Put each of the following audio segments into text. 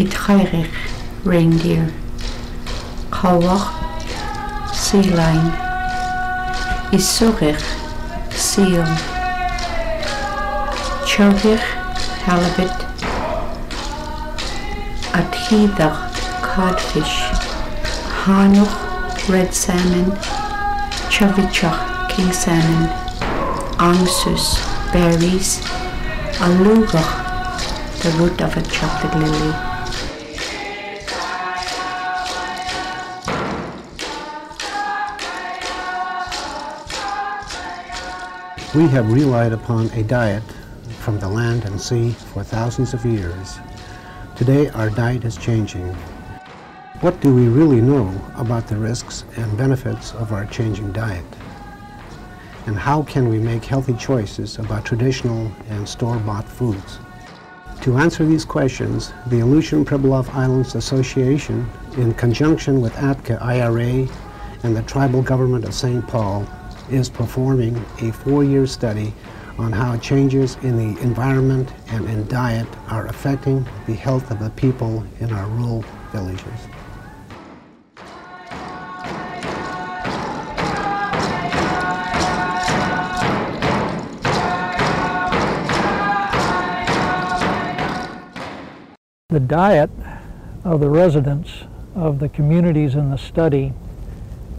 Itchairich, reindeer. Chawach, sea lion. Isurich, seal. Chowhich, halibut. Adhidach, codfish. Hanuch, red salmon. Chavichach, king salmon. Angsus, berries. Alugach, the root of a chocolate lily. We have relied upon a diet from the land and sea for thousands of years. Today our diet is changing. What do we really know about the risks and benefits of our changing diet? And how can we make healthy choices about traditional and store-bought foods? To answer these questions, the Aleutian Pribilof Islands Association, in conjunction with Atka IRA and the tribal government of St. Paul, is performing a four-year study on how changes in the environment and in diet are affecting the health of the people in our rural villages. The diet of the residents of the communities in the study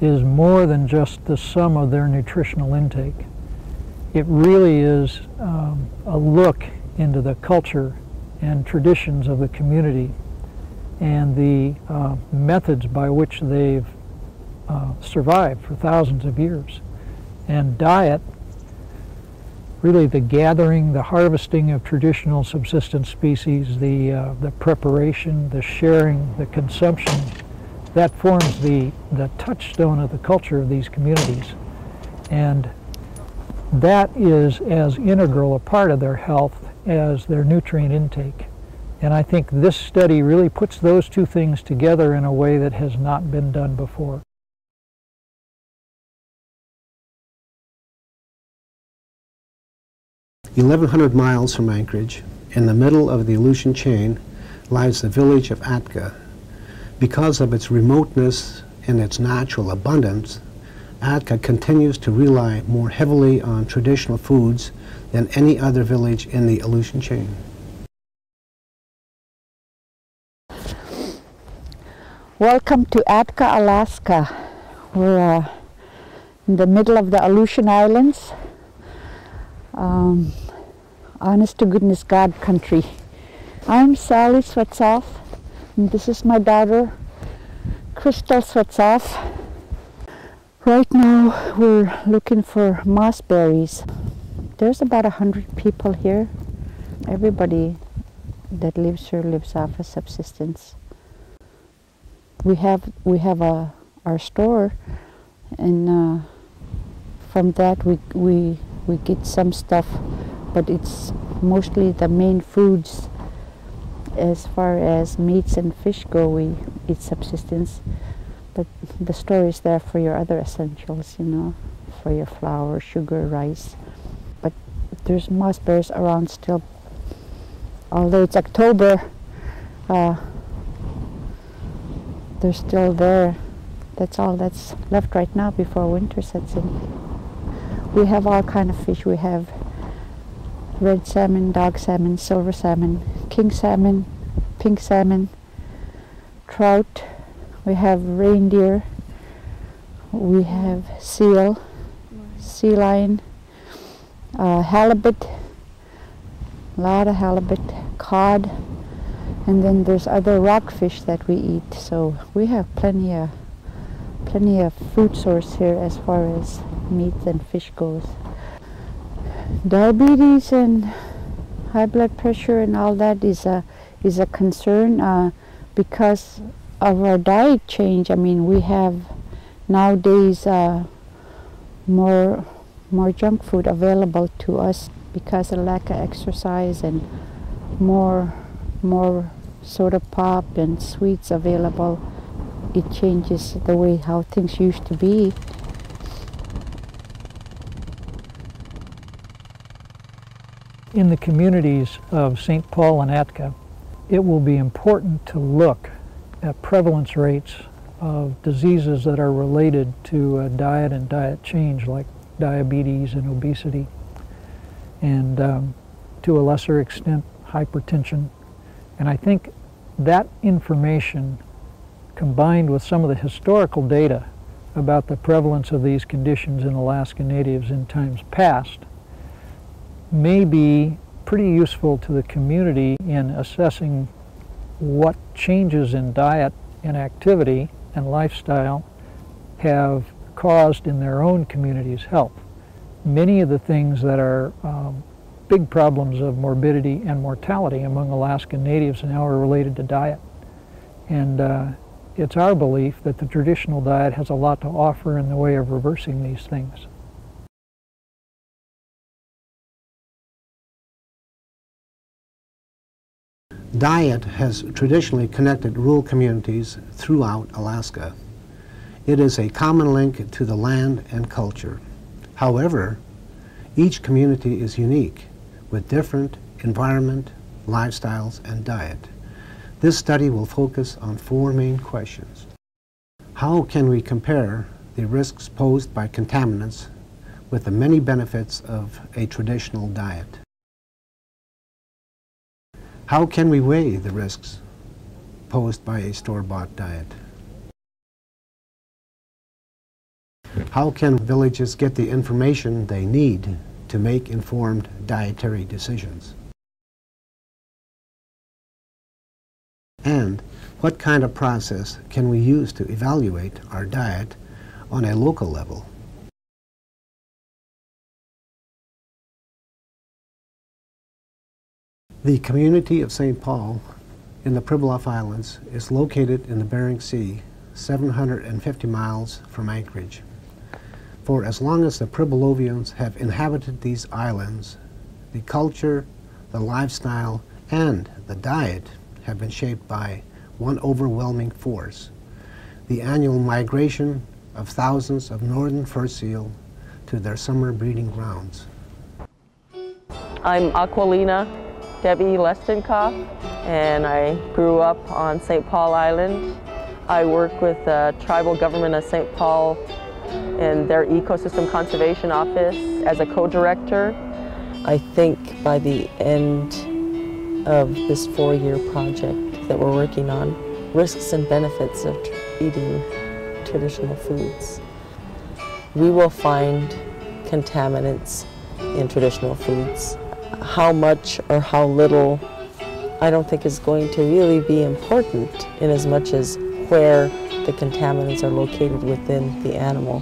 is more than just the sum of their nutritional intake. It really is um, a look into the culture and traditions of the community and the uh, methods by which they've uh, survived for thousands of years. And diet really the gathering, the harvesting of traditional subsistence species, the, uh, the preparation, the sharing, the consumption, that forms the, the touchstone of the culture of these communities. And that is as integral a part of their health as their nutrient intake. And I think this study really puts those two things together in a way that has not been done before. 1,100 miles from Anchorage, in the middle of the Aleutian chain, lies the village of Atka. Because of its remoteness and its natural abundance, Atka continues to rely more heavily on traditional foods than any other village in the Aleutian chain. Welcome to Atka, Alaska. We're uh, in the middle of the Aleutian Islands. Um, honest to goodness God country. I'm Sally Swetzoff, this is my daughter, Crystal Swetzoff. Right now, we're looking for moss berries. There's about a hundred people here. Everybody that lives here lives off of subsistence. We have we have a our store, and uh, from that we we we get some stuff but it's mostly the main foods as far as meats and fish go we eat subsistence. But the store is there for your other essentials you know for your flour sugar rice. But there's mossberries around still. Although it's october uh, they're still there. That's all that's left right now before winter sets in. We have all kind of fish. We have red salmon, dog salmon, silver salmon, king salmon, pink salmon, trout, we have reindeer, we have seal, sea lion, uh, halibut, a lot of halibut, cod, and then there's other rockfish that we eat. So we have plenty of plenty of food source here as far as meat and fish goes. Diabetes and high blood pressure and all that is a is a concern uh, because of our diet change. I mean, we have nowadays uh, more more junk food available to us because of lack of exercise and more more soda pop and sweets available. It changes the way how things used to be. In the communities of St. Paul and Atka, it will be important to look at prevalence rates of diseases that are related to diet and diet change, like diabetes and obesity, and um, to a lesser extent, hypertension. And I think that information, combined with some of the historical data about the prevalence of these conditions in Alaska Natives in times past, may be pretty useful to the community in assessing what changes in diet and activity and lifestyle have caused in their own community's health. Many of the things that are um, big problems of morbidity and mortality among Alaskan natives now are related to diet. And uh, it's our belief that the traditional diet has a lot to offer in the way of reversing these things. Diet has traditionally connected rural communities throughout Alaska. It is a common link to the land and culture. However, each community is unique with different environment, lifestyles, and diet. This study will focus on four main questions. How can we compare the risks posed by contaminants with the many benefits of a traditional diet? How can we weigh the risks posed by a store-bought diet? How can villages get the information they need to make informed dietary decisions? And what kind of process can we use to evaluate our diet on a local level? The community of St. Paul in the Pribilof Islands is located in the Bering Sea, 750 miles from Anchorage. For as long as the Pribilovians have inhabited these islands, the culture, the lifestyle, and the diet have been shaped by one overwhelming force, the annual migration of thousands of northern fur seal to their summer breeding grounds. I'm Aquilina Debbie Lestenkoff, and I grew up on St. Paul Island. I work with the tribal government of St. Paul and their ecosystem conservation office as a co-director. I think by the end of this four-year project that we're working on, risks and benefits of eating traditional foods. We will find contaminants in traditional foods how much or how little I don't think is going to really be important in as much as where the contaminants are located within the animal,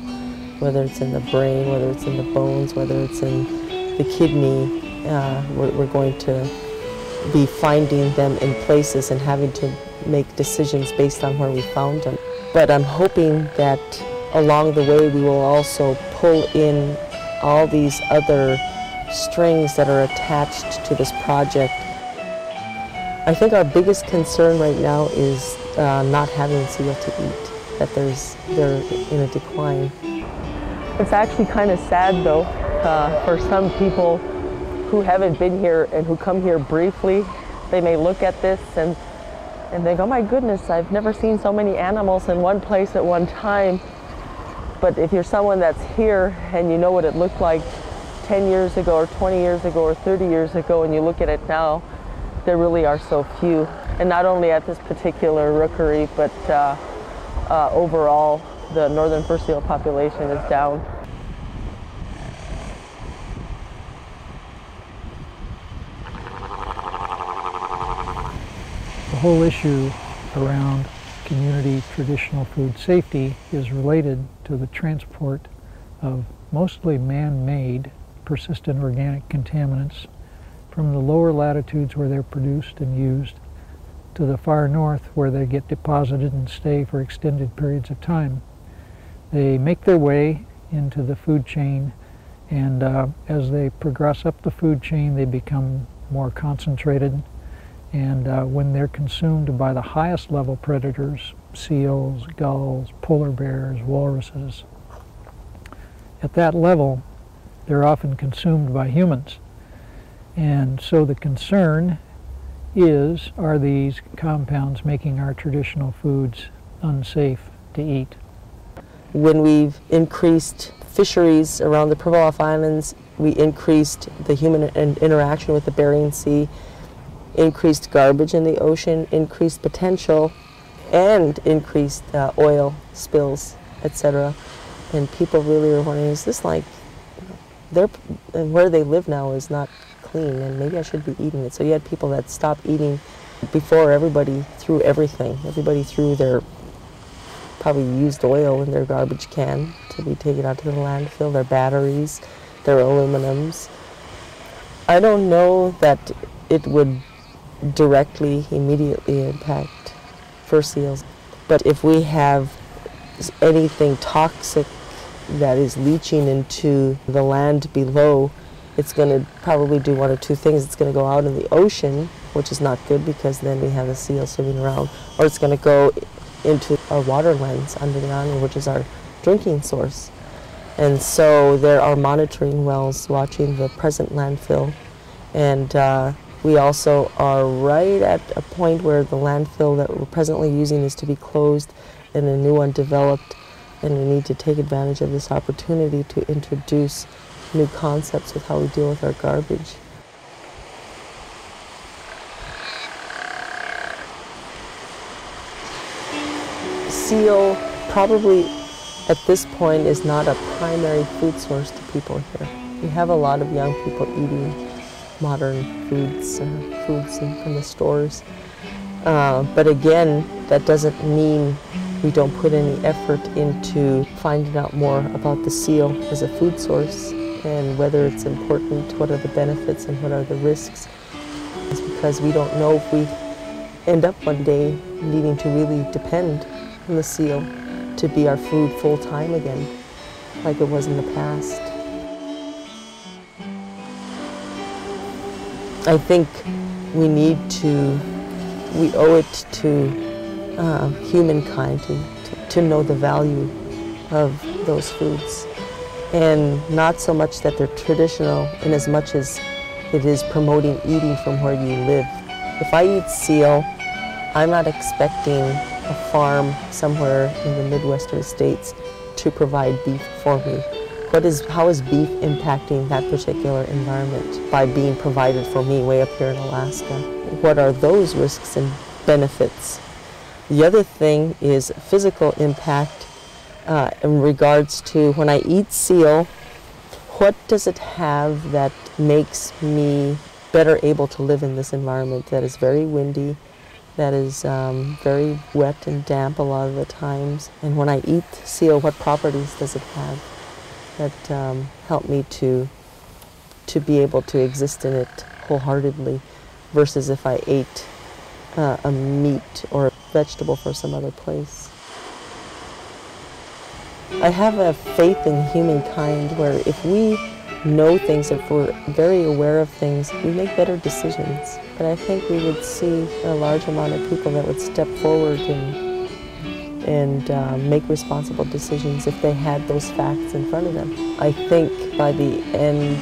whether it's in the brain, whether it's in the bones, whether it's in the kidney. Uh, we're, we're going to be finding them in places and having to make decisions based on where we found them. But I'm hoping that along the way we will also pull in all these other strings that are attached to this project. I think our biggest concern right now is uh, not having seal to eat, that there's, they're in a decline. It's actually kind of sad though uh, for some people who haven't been here and who come here briefly. They may look at this and, and think, oh my goodness, I've never seen so many animals in one place at one time. But if you're someone that's here and you know what it looked like 10 years ago or 20 years ago or 30 years ago and you look at it now, there really are so few. And not only at this particular rookery, but uh, uh, overall, the northern fur seal population is down. The whole issue around community traditional food safety is related to the transport of mostly man-made persistent organic contaminants from the lower latitudes where they're produced and used to the far north where they get deposited and stay for extended periods of time. They make their way into the food chain and uh, as they progress up the food chain they become more concentrated and uh, when they're consumed by the highest level predators, seals, gulls, polar bears, walruses, at that level they're often consumed by humans. And so the concern is are these compounds making our traditional foods unsafe to eat. When we've increased fisheries around the Pribilof Islands, we increased the human interaction with the Bering Sea, increased garbage in the ocean, increased potential, and increased uh, oil spills, etc. And people really are wondering, is this like, their, where they live now is not clean, and maybe I should be eating it. So you had people that stopped eating before everybody threw everything. Everybody threw their probably used oil in their garbage can to be taken out to the landfill, their batteries, their aluminums. I don't know that it would directly, immediately impact fur seals, but if we have anything toxic that is leaching into the land below, it's going to probably do one or two things. It's going to go out in the ocean, which is not good because then we have the seal swimming around, or it's going to go into our water lens under the island, which is our drinking source. And so there are monitoring wells watching the present landfill. And uh, we also are right at a point where the landfill that we're presently using is to be closed and a new one developed. And we need to take advantage of this opportunity to introduce new concepts with how we deal with our garbage. seal probably at this point is not a primary food source to people here. We have a lot of young people eating modern foods, uh, foods from the stores. Uh, but again, that doesn't mean we don't put any effort into finding out more about the seal as a food source and whether it's important, what are the benefits and what are the risks. It's because we don't know if we end up one day needing to really depend on the seal to be our food full time again, like it was in the past. I think we need to, we owe it to uh, humankind to, to, to know the value of those foods. And not so much that they're traditional in as much as it is promoting eating from where you live. If I eat seal, I'm not expecting a farm somewhere in the Midwestern states to provide beef for me. What is, how is beef impacting that particular environment by being provided for me way up here in Alaska? What are those risks and benefits? The other thing is physical impact uh, in regards to when I eat seal, what does it have that makes me better able to live in this environment that is very windy, that is um, very wet and damp a lot of the times. And when I eat seal, what properties does it have that um, help me to to be able to exist in it wholeheartedly, versus if I ate uh, a meat or a vegetable for some other place. I have a faith in humankind where if we know things, if we're very aware of things, we make better decisions. But I think we would see a large amount of people that would step forward and and uh, make responsible decisions if they had those facts in front of them. I think by the end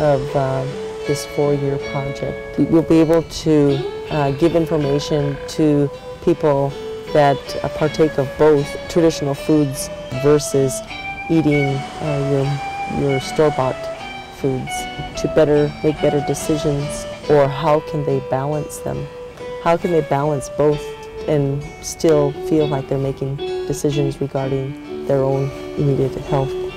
of uh, this four-year project, we'll be able to uh, give information to people that uh, partake of both traditional foods versus eating uh, your your store-bought foods to better make better decisions or how can they balance them? How can they balance both and still feel like they're making decisions regarding their own immediate health